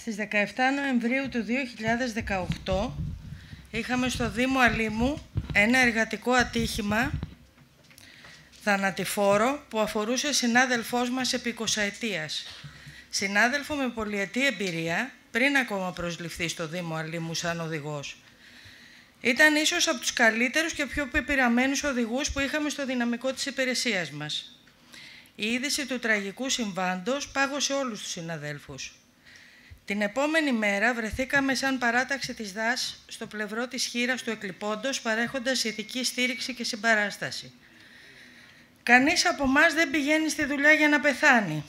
Στις 17 Νοεμβρίου του 2018 είχαμε στο Δήμο Αλήμου ένα εργατικό ατύχημα θανατηφόρο που αφορούσε συνάδελφός μας επί 20 ετίας. Συνάδελφο με πολυετή εμπειρία πριν ακόμα προσληφθεί στο Δήμο Αλήμου σαν οδηγός. Ήταν ίσως από τους καλύτερους και πιο πεπειραμένους οδηγούς που είχαμε στο δυναμικό της υπηρεσίας μας. Η είδηση του τραγικού συμβάντος πάγωσε όλους τους συναδέλφους. Την επόμενη μέρα βρεθήκαμε σαν παράταξη της ΔΑΣ στο πλευρό της χείρας του εκλειπώντος παρέχοντας ηθική στήριξη και συμπαράσταση. Κανείς από εμάς δεν πηγαίνει στη δουλειά για να πεθάνει.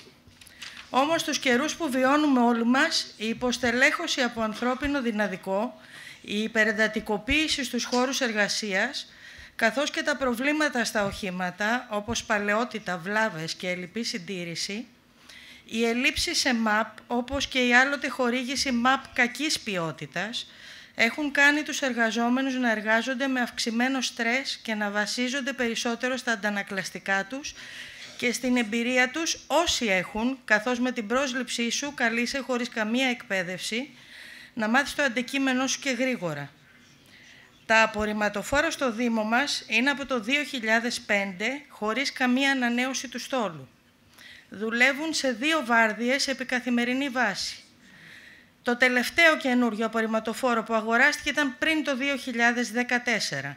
Όμως τους καιρούς που βιώνουμε όλοι μας, η υποστελέχωση από ανθρώπινο δυναδικό, η υπερεντατικοποίηση στους χώρους εργασίας, καθώς και τα προβλήματα στα οχήματα, όπως παλαιότητα, βλάβες και ελλειπή συντήρηση, η ελλείψη σε ΜΑΠ, όπως και η άλλοτε χορήγηση ΜΑΠ κακής ποιότητας, έχουν κάνει τους εργαζόμενους να εργάζονται με αυξημένο στρες και να βασίζονται περισσότερο στα αντανακλαστικά τους και στην εμπειρία τους όσοι έχουν, καθώς με την πρόσληψή σου καλείσαι χωρίς καμία εκπαίδευση, να μάθεις το αντικείμενό σου και γρήγορα. Τα απορριμματοφόρα στο Δήμο μας είναι από το 2005 χωρίς καμία ανανέωση του στόλου. Δουλεύουν σε δύο βάρδιες επί καθημερινή βάση. Το τελευταίο καινούριο απορριμματοφόρο που αγοράστηκε ήταν πριν το 2014.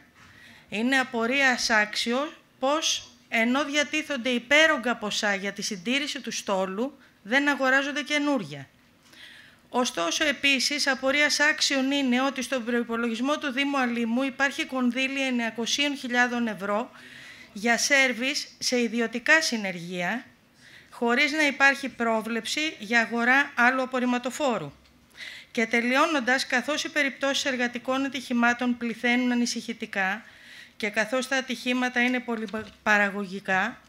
Είναι απορία άξιο πως ενώ διατίθονται υπέρογκα ποσά για τη συντήρηση του στόλου, δεν αγοράζονται καινούρια. Ωστόσο, επίσης, απορία άξιων είναι ότι στον προϋπολογισμό του Δήμου Αλήμου υπάρχει κονδύλια 900.000 ευρώ για σέρβις σε ιδιωτικά συνεργεία, χωρίς να υπάρχει πρόβλεψη για αγορά άλλου απορριμματοφόρου. Και τελειώνοντας, καθώς οι περιπτώσεις εργατικών ατυχημάτων πληθαίνουν ανησυχητικά και καθώς τα ατυχήματα είναι πολύ παραγωγικά,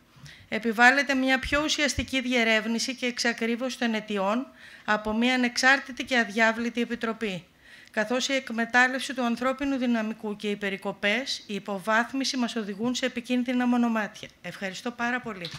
επιβάλλεται μια πιο ουσιαστική διερεύνηση και εξακρίβωση των αιτιών από μια ανεξάρτητη και αδιάβλητη επιτροπή, καθώς η εκμετάλλευση του ανθρώπινου δυναμικού και οι περικοπές, η υποβάθμιση μας οδηγούν σε επικίνδυνα μονομάτια. Ευχαριστώ πάρα πολύ.